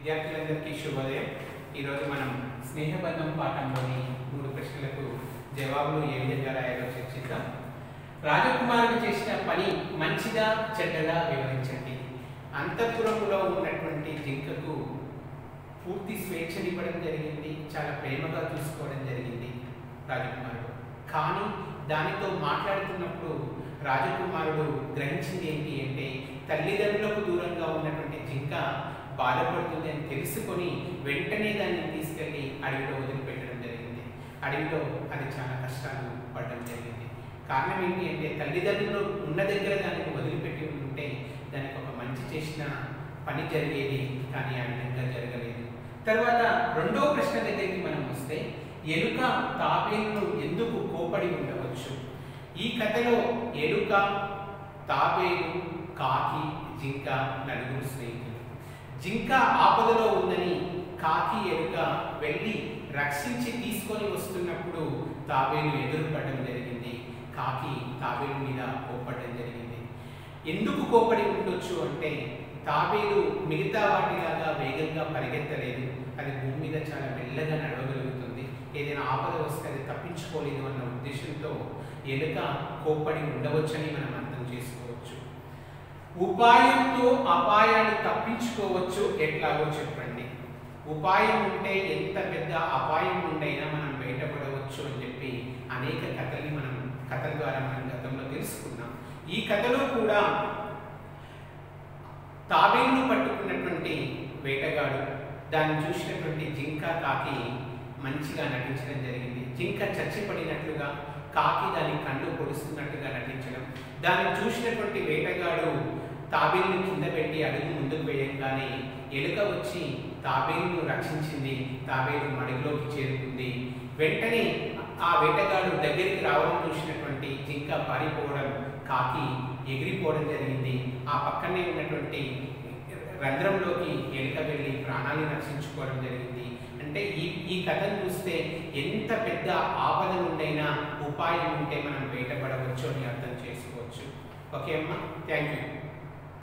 విద్యార్థులందరికీ శుభోదయం. ఈరోజు మనం స్నేహబంధం పాఠంలోని మూడు ప్రశ్నలకు జవాబులు ఏ విధంగా రాయాలో చర్చిద్దాం. రాజకుమారుడు చేసిన పని మంచిదా చెడ్డగా వివరించండి. అంతఃపురములో ఉన్నటువంటి జింకకు పూర్తి స్వేచ్ఛనివ్వడం జరిగింది చాలా ప్రేమగా చూసుకోవడం జరిగింది రాజకుమారుడు. కానీ దానితో మాట్లాడుతున్నప్పుడు రాజకుమారుడు గ్రహించింది ఏంటి అంటే తల్లిదండ్రులకు దూరం జింక బాధపడుతుంది అని తెలుసుకొని వెంటనే దాన్ని తీసుకెళ్ళి అడవిలో వదిలిపెట్టడం జరిగింది. అడవిలో అది చాలా కష్టాలు పడడం జరిగింది. కారణం ఏంటి అంటే తల్లిదండ్రులు ఉన్న దగ్గర దానికి వదిలిపెట్టి ఉంటే దానికి ఒక మంచి చేసిన పని జరిగేది కానీ ఆ విధంగా జరగలేదు. తర్వాత రెండో ప్రశ్న దగ్గరికి మనం వస్తే ఎలుక తాబేలును ఎందుకు కోపడి ఉండవచ్చు? ఈ కథలో ఎలుక తాబేలు కాకి జింక నలుగురు స్నేహితులు. జింక ఆపదలో ఉందని కాకి ఎలుక వెళ్ళి రక్షించి తీసుకొని వస్తున్నప్పుడు తాబేలు ఎదురుపడడం జరిగింది. కాకి తాబేలు మీద కోప్పడడం జరిగింది. ఎందుకు కోపడి ఉండొచ్చు అంటే తాబేలు మిగతా వాటిలాగా వేగంగా పరిగెత్తలేదు. అది భూమి మీద చాలా మెల్లగా నడవగలుగుతుంది. ఏదైనా ఆపద వస్తే అది తప్పించుకోలేదు అన్న ఉద్దేశంతో ఎలుక కోప్పడి ఉండవచ్చని మనం అర్థం చేసుకోవచ్చు. ఉపాయంతో అపాయాన్ని తప్పించుకోవచ్చు ఎట్లాగో చెప్పండి. ఉపాయం ఉంటే ఎంత పెద్ద అపాయం ఉండైనా మనం బయటపడవచ్చు అని చెప్పి అనేక కథల్ని మనం కథల ద్వారా మనం గతంలో తెలుసుకున్నాం. ఈ కథలో కూడా తాబేలు పట్టుకున్నటువంటి వేటగాడు దాన్ని చూసినటువంటి జింక కాకి మంచిగా నటించడం జరిగింది. జింక చచ్చిపడినట్లుగా కాకి దాని కళ్ళు పొడుస్తున్నట్టుగా నటించడం. దాన్ని చూసినటువంటి వేటగాడు తాబేలును కింద పెట్టి అడుగు ముందుకు వేయంగానే ఎలుక వచ్చి తాబేలును రక్షించింది. తాబేలు మడుగులోకి చేరుకుంది. వెంటనే ఆ వేటగాడు దగ్గరికి రావడం చూసినటువంటి జింక పారిపోవడం కాకి ఎగిరిపోవడం జరిగింది. ఆ పక్కనే ఉన్నటువంటి రంధ్రంలోకి ఎలుక వెళ్ళి ప్రాణాన్ని రక్షించుకోవడం జరిగింది. అంటే ఈ ఈ కథను చూస్తే ఎంత పెద్ద ఆపద నుండైనా ఉపాయం ఉంటే మనం బయటపడవచ్చు అని అర్థం చేసుకోవచ్చు. ఓకే అమ్మా? Thank you